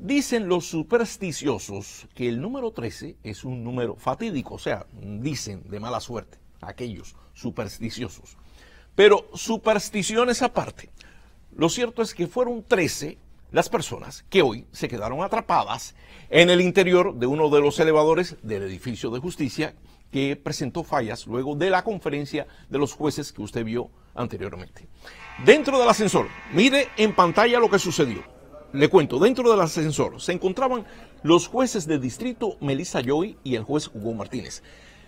Dicen los supersticiosos que el número 13 es un número fatídico, o sea, dicen de mala suerte, aquellos supersticiosos. Pero supersticiones aparte, lo cierto es que fueron 13 las personas que hoy se quedaron atrapadas en el interior de uno de los elevadores del edificio de justicia que presentó fallas luego de la conferencia de los jueces que usted vio anteriormente. Dentro del ascensor, mire en pantalla lo que sucedió. Le cuento, dentro del ascensor se encontraban los jueces de distrito Melissa Joy y el juez Hugo Martínez.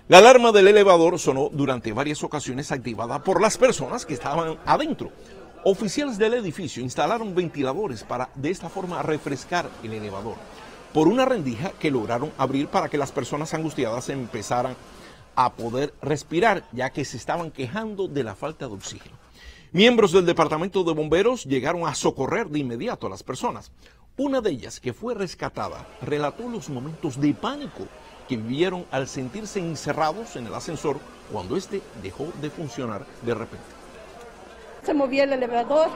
La alarma del elevador sonó durante varias ocasiones activada por las personas que estaban adentro. Oficiales del edificio instalaron ventiladores para de esta forma refrescar el elevador por una rendija que lograron abrir para que las personas angustiadas empezaran a poder respirar, ya que se estaban quejando de la falta de oxígeno. Miembros del departamento de bomberos llegaron a socorrer de inmediato a las personas. Una de ellas, que fue rescatada, relató los momentos de pánico que vivieron al sentirse encerrados en el ascensor cuando éste dejó de funcionar de repente. Se movía el elevador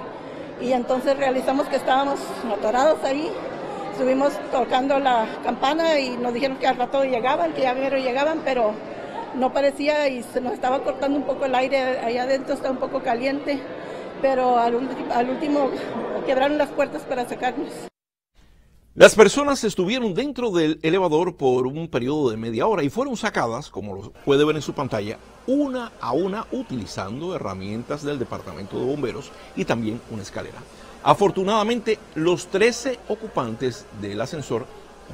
y entonces realizamos que estábamos atorados ahí Estuvimos tocando la campana y nos dijeron que al rato llegaban, que ya llegaban, pero no parecía y se nos estaba cortando un poco el aire allá adentro, está un poco caliente, pero al, último quebraron las puertas para sacarnos. Las personas estuvieron dentro del elevador por un periodo de media hora y fueron sacadas, como lo puede ver en su pantalla, una a una utilizando herramientas del Departamento de Bomberos y también una escalera. Afortunadamente, los 13 ocupantes del ascensor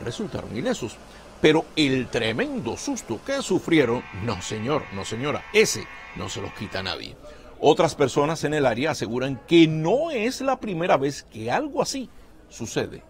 resultaron ilesos, pero el tremendo susto que sufrieron, no señor, no señora, ese no se los quita nadie. Otras personas en el área aseguran que no es la primera vez que algo así sucede